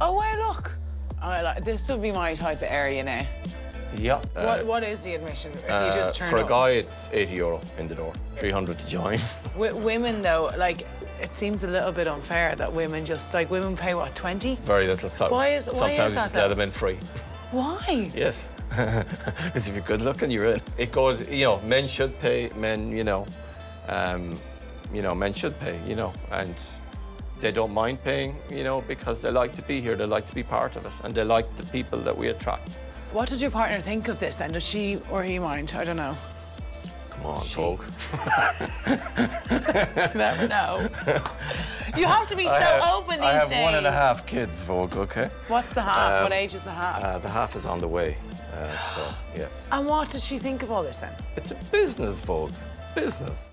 Oh, wow, look. I like, this would be my type of area now. Yeah. uh, what, what is the admission if uh, you just turn for a guy, it's 80 euro in the door, 300 to join. With women, though, like, it seems a little bit unfair that women just, like, women pay, what, 20? Very little. So Why is- why sometimes is you that, just though? let them in free. Why? Yes. Because if you're good looking, you're in. It goes, you know, men should pay, men, you know, um, you know, men should pay, you know, and they don't mind paying, you know, because they like to be here, they like to be part of it, and they like the people that we attract. What does your partner think of this then? Does she or he mind? I don't know. Come on, She- Vogue. Never know. you have to be so open these days. I have days. one and a half kids, Vogue, okay? What's the half? Um, what age is the half? Uh, the half is on the way, uh, so yes. and what does she think of all this then? It's a business, Vogue. Business.